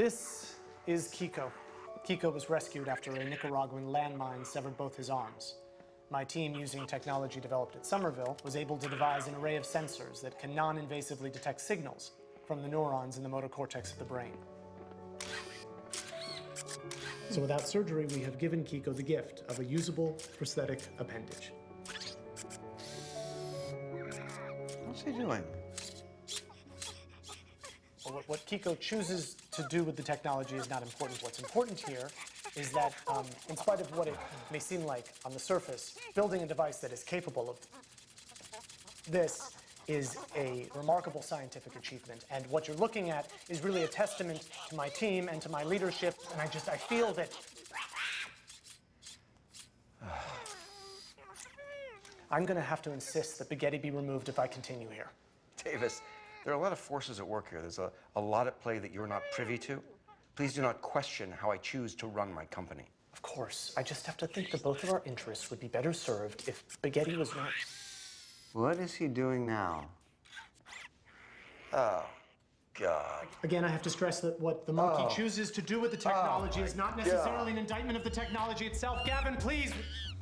This is Kiko. Kiko was rescued after a Nicaraguan landmine severed both his arms. My team, using technology developed at Somerville, was able to devise an array of sensors that can non invasively detect signals from the neurons in the motor cortex of the brain. So, without surgery, we have given Kiko the gift of a usable prosthetic appendage. What's he doing? Well, what, what Kiko chooses to do with the technology is not important. What's important here is that, um, in spite of what it may seem like on the surface, building a device that is capable of this is a remarkable scientific achievement. And what you're looking at is really a testament to my team and to my leadership. And I just, I feel that. I'm going to have to insist that Spaghetti be removed if I continue here. Davis, there are a lot of forces at work here. There's a, a lot at play that you're not privy to. Please do not question how I choose to run my company. Of course, I just have to think that both of our interests would be better served if Spaghetti was not. What is he doing now? Oh, God. Again, I have to stress that what the monkey oh. chooses to do with the technology oh is not necessarily an indictment of the technology itself. Gavin, please. Oh.